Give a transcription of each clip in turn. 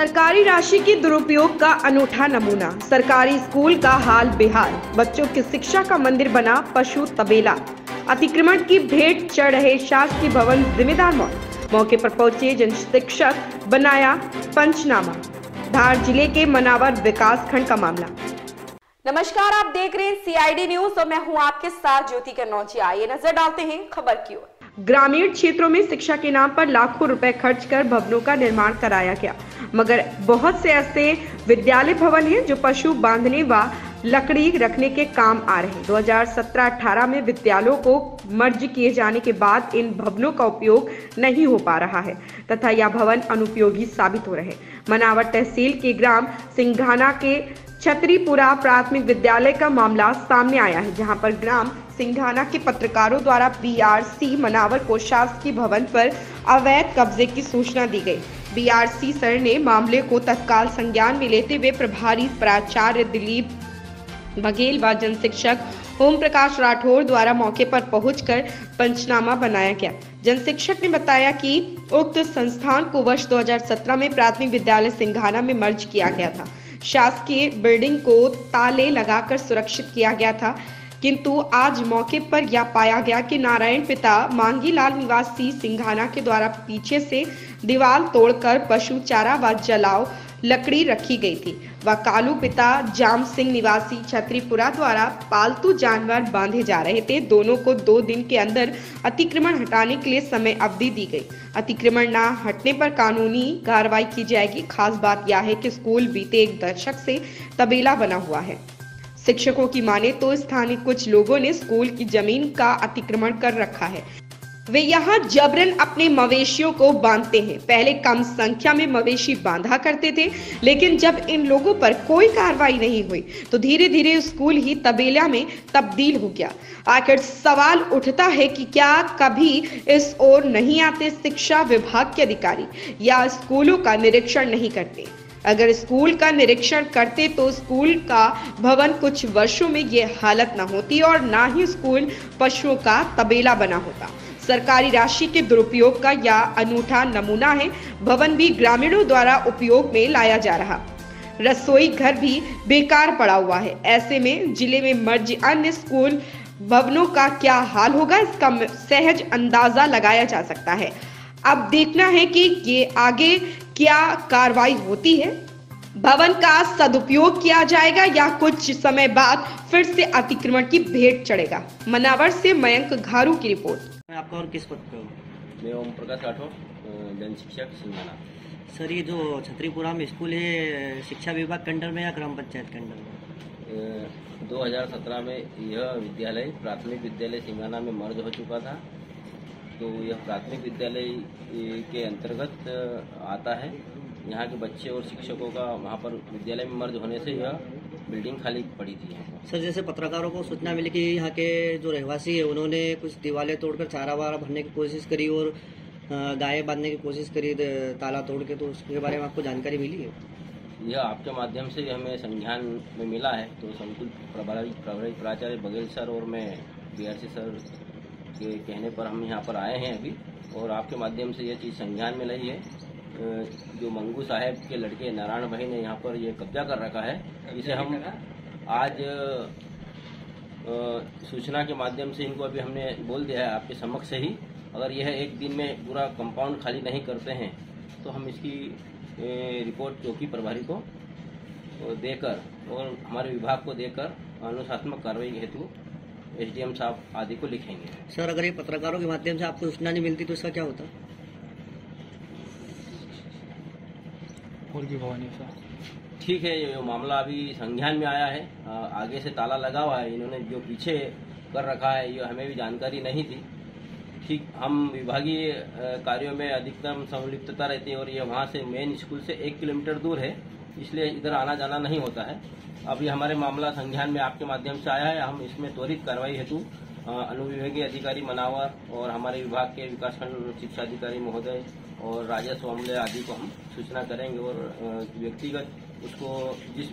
सरकारी राशि के दुरुपयोग का अनूठा नमूना। सरकारी स्कूल का हाल बेहाल। बच्चों की शिक्षा का मंदिर बना पशु तबेला। अतिक्रमण की भेंट चढ़ रहे शासकीय भवन जिम्मेदार मौत। मौके पर पहुँचे जन शिक्षक बनाया पंचनामा। धार ज़िले के मनावर विकास खंड का मामला। नमस्कार, आप देख रहे हैं सीआईडी न्यूज़ और मैं हूँ आपके साथ ज्योति कन्नौजी आइए नज़र डालते हैं खबर की ओर। ग्रामीण क्षेत्रों में शिक्षा के नाम पर लाखों रुपए खर्च कर भवनों का निर्माण कराया गया। मगर बहुत से ऐसे विद्यालय भवन हैं जो पशु बांधने व लकड़ी रखने के काम आ रहे हैं। 2017-18 में विद्यालयों को मर्ज किए जाने के बाद इन भवनों का उपयोग नहीं हो पा रहा है तथा यह भवन अनुपयोगी साबित हो रहे मनावर तहसील के ग्राम सिंघाना के छतरीपुरा प्राथमिक विद्यालय का मामला सामने आया है, जहाँ पर ग्राम सिंघाना के पत्रकारों द्वारा बीआरसी मनावर को शासकीय भवन पर अवैध कब्जे की सूचना दी गई। बीआरसी सर ने मामले को तत्काल संज्ञान में लेते हुए प्रभारी प्राचार्य दिलीप बघेल व जन शिक्षक ओम प्रकाश राठौर द्वारा मौके पर पहुंचकर पंचनामा बनाया गया। जन शिक्षक ने बताया कि उक्त संस्थान को वर्ष 2017 में प्राथमिक विद्यालय सिंघाना में मर्ज किया गया था। शासकीय बिल्डिंग को ताले लगाकर सुरक्षित किया गया था। किंतु आज मौके पर यह पाया गया कि नारायण पिता मांगीलाल निवासी सिंघाना के द्वारा पीछे से दीवार तोड़कर पशु चारा व जलाव लकड़ी रखी गई थी। व कालू पिता जाम सिंह निवासी छत्रीपुरा द्वारा पालतू जानवर बांधे जा रहे थे। दोनों को दो दिन के अंदर अतिक्रमण हटाने के लिए समय अवधि दी गई। अतिक्रमण न हटने पर कानूनी कार्रवाई की जाएगी। खास बात यह है कि स्कूल बीते एक दशक से तबेला बना हुआ है। शिक्षकों की माने तो स्थानीय कुछ लोगों ने स्कूल की ज़मीन का अतिक्रमण कर रखा है। वे यहाँ जबरन अपने मवेशियों को बांधते हैं। पहले कम संख्या में मवेशी बांधा करते थे, लेकिन जब इन लोगों पर कोई कार्रवाई नहीं हुई तो धीरे धीरे स्कूल ही तबेला में तब्दील हो गया। आखिर सवाल उठता है कि क्या कभी इस ओर नहीं आते शिक्षा विभाग के अधिकारी, या स्कूलों का निरीक्षण नहीं करते? अगर स्कूल का निरीक्षण करते तो स्कूल का भवन कुछ वर्षों में ये हालत न होती और ना ही स्कूल पशुओं का तबेला बना होता। सरकारी राशि के दुरुपयोग का यह अनूठा नमूना है, भवन भी ग्रामीणों द्वारा उपयोग में लाया जा रहा। रसोई घर भी बेकार पड़ा हुआ है। ऐसे में ज़िले में मर्ज अन्य स्कूल भवनों का क्या हाल होगा, इसका सहज अंदाज़ा लगाया जा सकता है। अब देखना है कि ये आगे क्या कार्रवाई होती है। भवन का सदुपयोग किया जाएगा या कुछ समय बाद फिर से अतिक्रमण की भेंट चढ़ेगा। मनावर से मयंक घारू की रिपोर्ट। और किस पद पे हो? मैं ओम प्रकाश राठौर जन शिक्षक सिंगाना सर ये जो छतरीपुरा में स्कूल है शिक्षा विभाग के अंडर में या ग्राम पंचायत के अंडर में दो हज़ार सत्रह में यह विद्यालय प्राथमिक विद्यालय सिंगाना में मर्ज हो चुका था। तो यह प्राथमिक विद्यालय के अंतर्गत आता है। यहाँ के बच्चे और शिक्षकों का वहाँ पर विद्यालय में मर्ज होने से यह बिल्डिंग खाली पड़ी थी सर जैसे पत्रकारों को सूचना मिली कि यहाँ के जो रहवासी है उन्होंने कुछ दीवारें तोड़कर चारा वारा भरने की कोशिश करी और गाय बांधने की कोशिश करी ताला तोड़ के तो उसके बारे में आपको जानकारी मिली है? यह आपके माध्यम से हमें संज्ञान में मिला है। तो संकुल प्रभारी प्रभारी प्राचार्य बघेल सर और मैं बीआरसी सर के कहने पर हम यहाँ पर आए हैं अभी और आपके माध्यम से यह चीज़ संज्ञान में लाई है। जो मंगू साहेब के लड़के नारायण भाई ने यहाँ पर ये कब्जा कर रखा है इसे हम आज सूचना के माध्यम से इनको अभी हमने बोल दिया है आपके समक्ष ही। अगर यह एक दिन में पूरा कंपाउंड खाली नहीं करते हैं तो हम इसकी रिपोर्ट चौकी प्रभारी को देकर और हमारे विभाग को देकर अनुशासनात्मक कार्रवाई हेतु एसडीएम साहब आदि को लिखेंगे। सर अगर ये पत्रकारों के माध्यम से आपको सूचना नहीं मिलती तो इसका क्या होता? और भी भवानी ठीक है, ये मामला अभी संज्ञान में आया है आगे से ताला लगा हुआ है, इन्होंने जो पीछे कर रखा है, ये हमें भी जानकारी नहीं थी। ठीक, हम विभागीय कार्यों में अधिकतम संलिप्तता रहती है और ये वहाँ से मेन स्कूल से एक किलोमीटर दूर है, इसलिए इधर आना जाना नहीं होता है। अभी हमारे मामला संज्ञान में आपके माध्यम से आया है, हम इसमें त्वरित कार्रवाई हेतु अनुविभागीय अधिकारी मनावर और हमारे विभाग के विकासखंड शिक्षा अधिकारी महोदय और राजस्व अमले आदि को हम सूचना करेंगे और व्यक्तिगत उसको जिस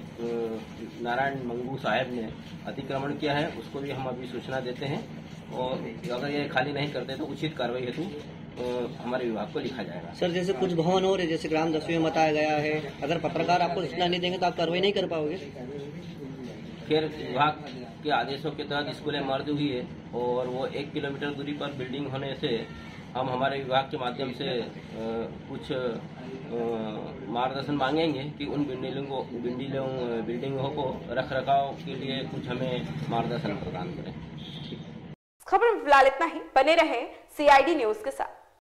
नारायण मंगू साहब ने अतिक्रमण किया है उसको भी हम अभी सूचना देते हैं और अगर ये खाली नहीं करते तो उचित कार्रवाई हेतु हमारे विभाग को लिखा जाएगा। सर जैसे कुछ भवन और रहे जैसे ग्राम दसवीं में बताया गया है अगर पत्रकार आपको सूचना नहीं देंगे तो आप कार्रवाई नहीं कर पाओगे? फिर विभाग के आदेशों के तहत स्कूलें मर्ज हुई है और वो एक किलोमीटर दूरी पर बिल्डिंग होने से हम हमारे विभाग के माध्यम से कुछ मार्गदर्शन मांगेंगे कि उन बिल्डिंगों बिल्डिंगों बिल्डिंगों को रख रखाव के लिए कुछ हमें मार्गदर्शन प्रदान करें। खबर फ़िलहाल इतना ही। बने रहे सीआईडी न्यूज़ के साथ।